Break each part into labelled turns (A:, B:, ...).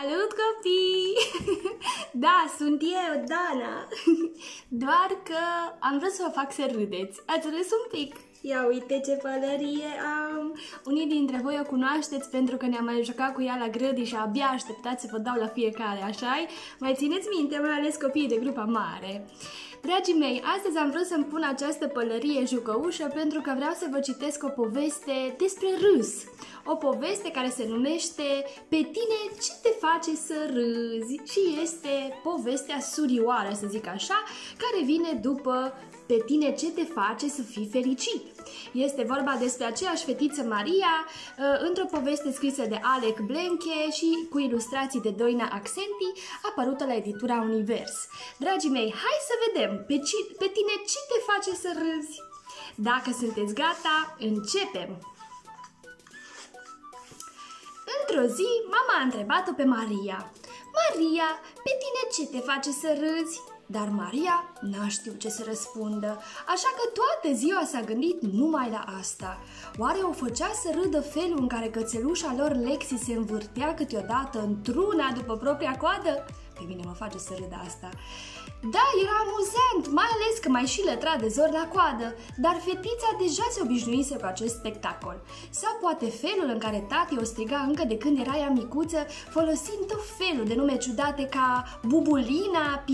A: Salut copii! Da, sunt eu, Dana. Doar că am vrut să vă fac să râdeți. Ați râs un pic. Ia uite ce pălărie am! Unii dintre voi o cunoașteți pentru că ne-am mai jucat cu ea la grădi și abia așteptați să vă dau la fiecare, așa -i? Mai țineți minte, mai ales copiii de grupa mare. Dragii mei, astăzi am vrut să-mi pun această pălărie jucăușă pentru că vreau să vă citesc o poveste despre râs. O poveste care se numește Pe tine ce te face să râzi? Și este povestea surioară, să zic așa, care vine după pe tine ce te face să fii fericit. Este vorba despre aceeași fetiță Maria uh, într-o poveste scrisă de Alec Blenche și cu ilustrații de Doina Accenti, apărută la editura Univers. Dragii mei, hai să vedem pe, ci, pe tine ce te face să râzi. Dacă sunteți gata, începem! Într-o zi, mama a întrebat-o pe Maria. Maria, pe tine ce te face să râzi? Dar Maria n-a știut ce să răspundă, așa că toată ziua s-a gândit numai la asta. Oare o făcea să râdă felul în care cățelușa lor Lexi se învârtea câteodată într-una după propria coadă? Pe mine mă face să râd asta. Da, era amuzant, mai ales că mai și lătra de zor la coadă, dar fetița deja se obișnuise cu acest spectacol. Sau poate felul în care tati o striga încă de când era ea micuță, folosind tot felul de nume ciudate ca Bubulina,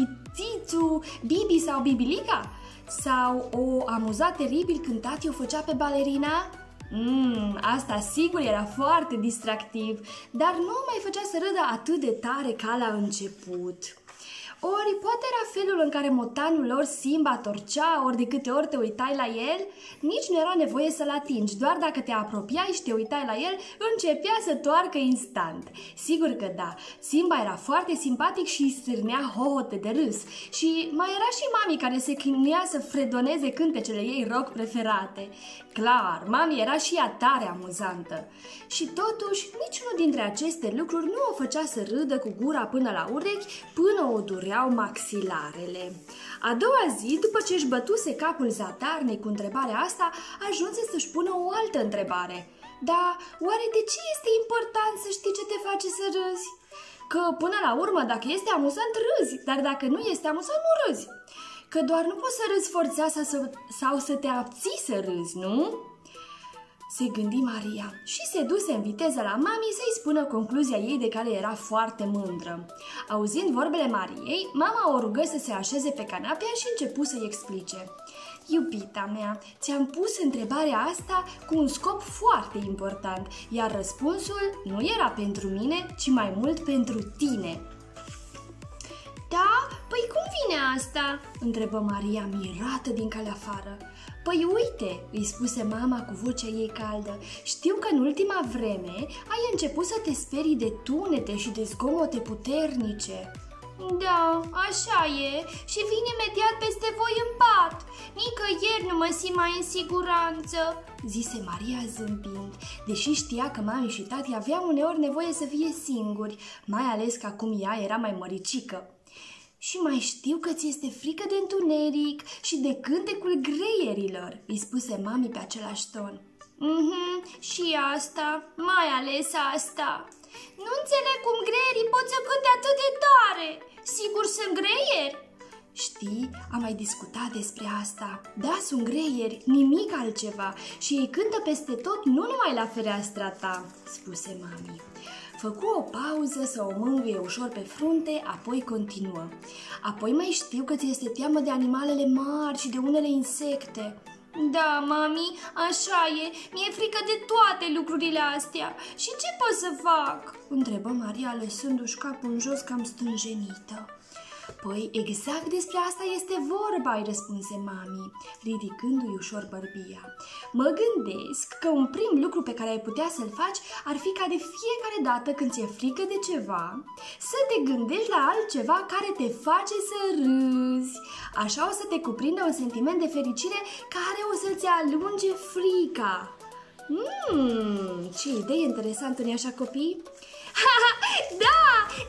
A: Pitițu, Bibi sau Bibilica? Sau o amuzat teribil când tati o făcea pe balerina? Mmm, asta sigur era foarte distractiv, dar nu mai făcea să râdă atât de tare ca la început. Ori poate era felul în care motanul lor Simba torcea, ori de câte ori te uitai la el, nici nu era nevoie să-l atingi, doar dacă te apropiai și te uitai la el, începea să toarcă instant. Sigur că da, Simba era foarte simpatic și îi stârnea hohote de râs. Și mai era și mami care se chinuia să fredoneze cântecele ei rock preferate. Clar, mami era și ea tare amuzantă. Și totuși, niciunul dintre aceste lucruri nu o făcea să râdă cu gura până la urechi, până o dureau maxilarele. A doua zi, după ce își bătuse capul zadarnei cu întrebarea asta, ajunse să-și pună o altă întrebare. Da, oare de ce este important să știi ce te face să râzi? Că până la urmă, dacă este amuzant, râzi, dar dacă nu este amuzant, nu râzi că doar nu poți să râzi forța sau, sau să te abții să râzi, nu? Se gândi Maria și se duse în viteză la mami să-i spună concluzia ei de care era foarte mândră. Auzind vorbele Mariei, mama o rugă să se așeze pe canapea și începu să-i explice. Iubita mea, ți-am pus întrebarea asta cu un scop foarte important, iar răspunsul nu era pentru mine, ci mai mult pentru tine. Da? Păi cum vine asta?" întrebă Maria mirată din calea afară. Păi uite, îi spuse mama cu vocea ei caldă, știu că în ultima vreme ai început să te sperii de tunete și de zgomote puternice. Da, așa e și vin imediat peste voi în pat. Nicăieri nu mă simt mai în siguranță, zise Maria zâmbind, deși știa că mami și tati aveau uneori nevoie să fie singuri, mai ales că acum ea era mai măricică. Și mai știu că ți este frică de întuneric și de cântecul greierilor, îi spuse mami pe același ton. Mhm, și asta, mai ales asta. Nu înțeleg cum greierii pot să cânte atât de tare. Sigur sunt greieri? Știi, am mai discutat despre asta. Da, sunt greieri, nimic altceva și ei cântă peste tot, nu numai la fereastra ta, spuse mami. Făcu o pauză să o mângâie ușor pe frunte, apoi continuă. Apoi mai știu că ți este teamă de animalele mari și de unele insecte. Da, mami, așa e. Mi-e frică de toate lucrurile astea. Și ce pot să fac? Întrebă Maria lăsându-și capul în jos cam stânjenită. Păi exact despre asta este vorba, îi răspunse mami, ridicându-i ușor bărbia. Mă gândesc că un prim lucru pe care ai putea să-l faci ar fi ca de fiecare dată când ți-e frică de ceva, să te gândești la altceva care te face să râzi. Așa o să te cuprindă un sentiment de fericire care o să-ți alunge frica. Mmm, ce idee interesantă, nu așa copii? Da,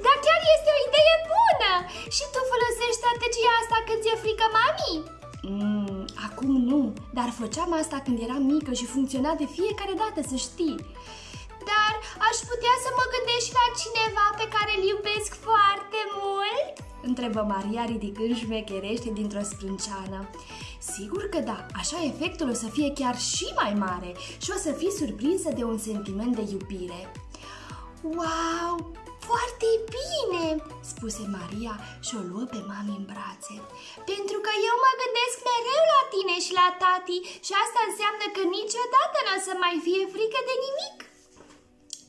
A: dar chiar este o idee bună! Și tu folosești strategia asta când ți-e frică mami? Mm, acum nu, dar făceam asta când eram mică și funcționa de fiecare dată, să știi. Dar aș aș putea să mă gândesc la cineva pe care îl iubesc foarte mult? Întrebă Maria ridicând șmecherește dintr-o sprânceană. Sigur că da, așa efectul o să fie chiar și mai mare și o să fii surprinsă de un sentiment de iubire. Wow, foarte bine, spuse Maria și o luă pe mami în brațe. Pentru că eu mă gândesc mereu la tine și la tati și asta înseamnă că niciodată nu o să mai fie frică de nimic.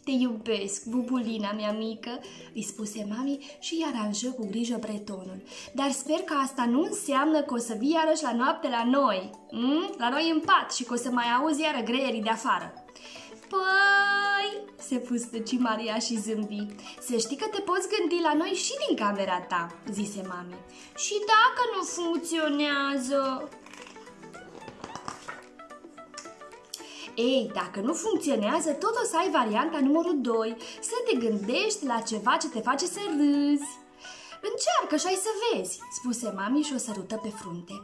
A: Te iubesc, bubulina mea mică, îi spuse mami și i aranjă cu grijă bretonul. Dar sper că asta nu înseamnă că o să vii iarăși la noapte la noi, mm? la noi în pat și că o să mai auzi iară greierii de afară. Păi, se fustăci Maria și zâmbi. Să știi că te poți gândi la noi și din camera ta, zise mami. Și dacă nu funcționează? Ei, dacă nu funcționează, tot o să ai varianta numărul 2, să te gândești la ceva ce te face să râzi. Încearcă și ai să vezi, spuse mami și o sărută pe frunte.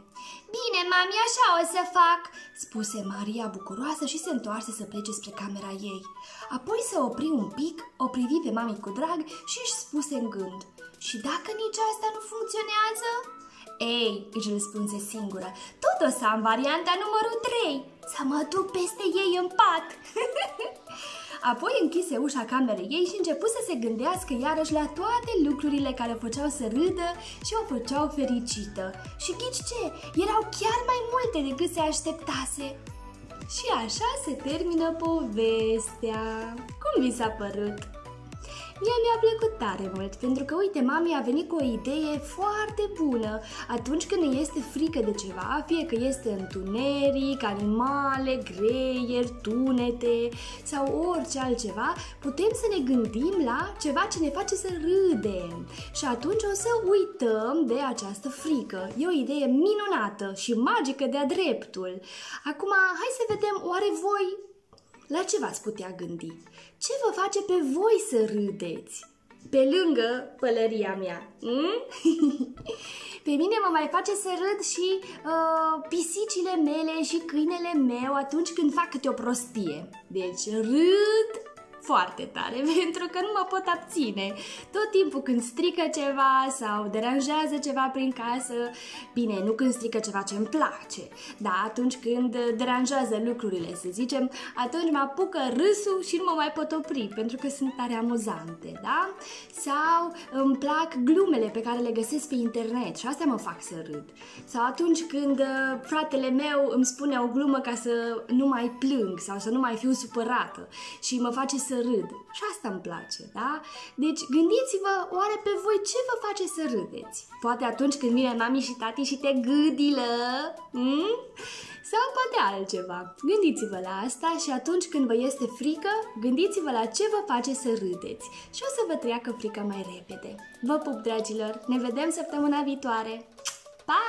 A: Bine, mami, așa o să fac, spuse Maria bucuroasă și se întoarse să plece spre camera ei. Apoi se opri un pic, o privi pe mami cu drag și își spuse în gând. Și dacă nici asta nu funcționează? Ei, își răspunse singură, tot o să am varianta numărul 3, să mă duc peste ei în pat. Apoi închise ușa camerei ei și începu să se gândească iarăși la toate lucrurile care o făceau să râdă și o făceau fericită. Și ghici ce? Erau chiar mai multe decât se așteptase. Și așa se termină povestea. Cum vi s-a părut? Mie mi-a plăcut tare mult, pentru că, uite, mami a venit cu o idee foarte bună. Atunci când ne este frică de ceva, fie că este întuneric, animale, greieri, tunete sau orice altceva, putem să ne gândim la ceva ce ne face să râdem. Și atunci o să uităm de această frică. E o idee minunată și magică de-a dreptul. Acum, hai să vedem, oare voi la ce v-ați putea gândi? Ce vă face pe voi să râdeți? Pe lângă pălăria mea. Mm? pe mine mă mai face să râd și uh, pisicile mele și câinele meu atunci când fac câte o prostie. Deci râd foarte tare pentru că nu mă pot abține. Tot timpul când strică ceva sau deranjează ceva prin casă, bine, nu când strică ceva ce îmi place, dar atunci când deranjează lucrurile, să zicem, atunci mă apucă râsul și nu mă mai pot opri pentru că sunt tare amuzante, da? Sau îmi plac glumele pe care le găsesc pe internet și astea mă fac să râd. Sau atunci când uh, fratele meu îmi spune o glumă ca să nu mai plâng sau să nu mai fiu supărată și mă face să să râd. Și asta îmi place, da? Deci gândiți-vă, oare pe voi ce vă face să râdeți? Poate atunci când vine mami și tati și te gâdilă, mm? sau poate altceva. Gândiți-vă la asta și atunci când vă este frică, gândiți-vă la ce vă face să râdeți și o să vă treacă frica mai repede. Vă pup, dragilor! Ne vedem săptămâna viitoare! Pa!